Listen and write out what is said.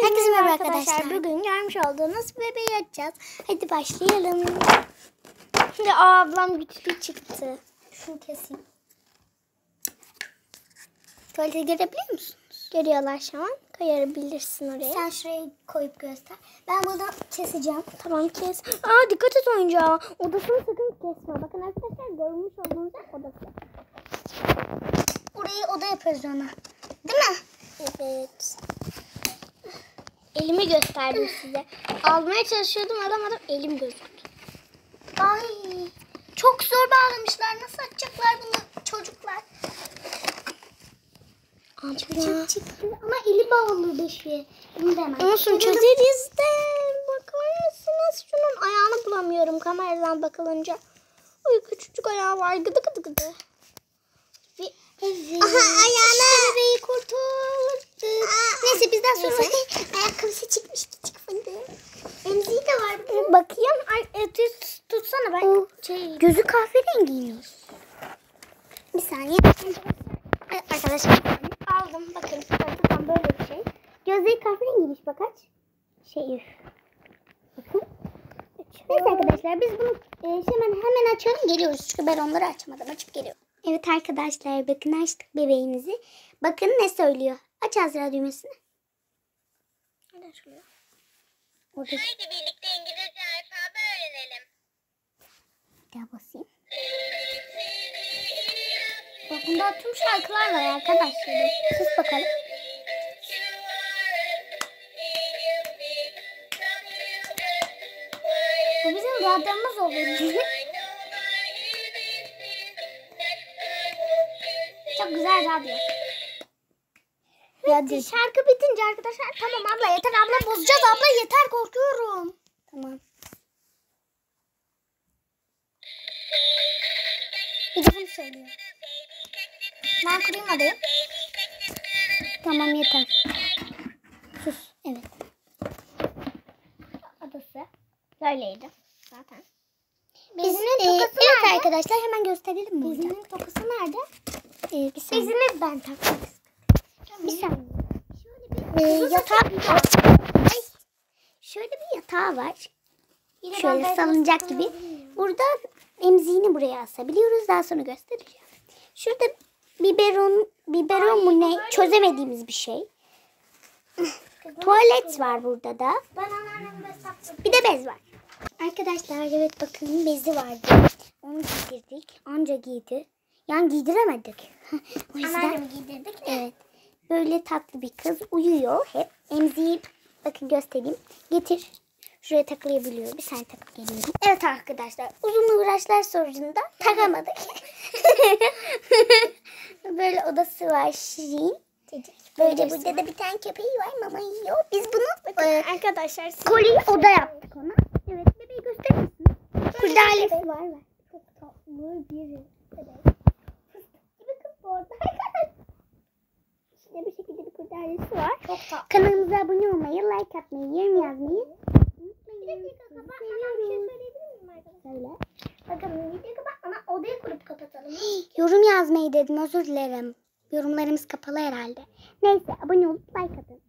Herkese merhaba arkadaşlar. arkadaşlar. Bugün görmüş olduğunuz bebeği açacağız. Hadi başlayalım. Şimdi aa, ablam güçlü çıktı. Şunu keseyim. Tuvalete görebiliyor musunuz? Görüyorlar şu an. Koyabilirsin oraya. Sen şuraya koyup göster. Ben bunu keseceğim. Tamam kes. Aa dikkat et oyuncağa. Odasını sakın kesme. Bakın arkadaşlar görmüş olduğunuz odası. Orayı oda yapıyoruz ona. Değil mi? Evet. Elimi gösterdim size. Almaya çalışıyordum alamadım. Elim gözüktü. Ay. Çok zor bağlamışlar. Nasıl açacaklar bunu çocuklar? Abla. Çık çıktı ama eli bağlı beşiğe. Bunu da hemen. Olsun çözeriz de. Bakar mısınız? Şunun ayağını bulamıyorum kameradan bakılınca. Uy küçücük ayağı var. Gıdı gıdı gıdı. Bir... Evet. Aha, ayağına. İşte bebeği kurtardık. Neyse bizden sonra ayakkabısı çıkmış küçük fındığı. Emziği de var. Ee, Bakayım. Ay, e, tut, tutsana ben. O Şey, gözü kahverengi yiyor. Bir saniye. Ay, arkadaşlar aldım. Bakın. Bakın böyle bir şey. Gözleri kahverengiymiş bak aç. Şey. Bakın. Neyse arkadaşlar biz bunu e, hemen hemen açalım geliyoruz. Çünkü ben onları açmadım. Açıp geliyorum. Evet arkadaşlar bakın açtık bebeğimizi. Bakın ne söylüyor. Aç Azra düğmesini. Açılıyor? Orada Haydi birlikte daha basayım. Bak bunda tüm şarkılar var arkadaşlar. Sus bakalım. Bu bizim radyomuz oluyor. Çok güzel radyo. Radyo. Şarkı bitince arkadaşlar tamam abla yeter abla bozacağız abla yeter korkuyorum. Tamam. Bir bunu söylüyor. Ben kurayım hadi. Tamam yeter. Sus. Evet. Adası. Böyleydi zaten. Bezinin e, tokası evet nerede? arkadaşlar hemen gösterelim mi? Bezinin tokası nerede? E, bir saniye. Bezini ben takmak Bir saniye. Şöyle E, yatağı Ay. Şöyle bir yatağı var. Şöyle salıncak gibi. Burada emziğini buraya asabiliyoruz. Daha sonra göstereceğim. Şurada biberon, biberon mu ne çözemediğimiz bir şey. Tuvalet var burada da. Bir de bez var. Arkadaşlar evet bakın bezi vardı. Onu giydirdik. Anca giydi. Yani giydiremedik. o yüzden. Anneannemi giydirdik. Evet. Böyle tatlı bir kız uyuyor hep. Emziği bakın göstereyim. Getir. Şuraya taklayabiliyor. Bir saniye takıp geliyorum. Evet arkadaşlar. Uzun uğraşlar sonucunda takamadık. Böyle odası var şirin. Böyle burada da bir tane köpeği var mama yiyor. Biz bunu e, Arkadaşlar Koli oda yaptık ona. Evet bebeği gösterir misin? Burada Alef var var. Çok tatlı bir bebek. Kız bu arada. Şekilde bir kurtaresi var. Kanalımıza abone olmayı, like atmayı, yorum yazmayı Bir dakika bir şey söyleyebilir miyim arkadaşlar? Söyle. Bakın videoyu kapatmadan odayı kurup kapatalım. Yorum yazmayı dedim özür dilerim. Yorumlarımız kapalı herhalde. Neyse abone olup like atın.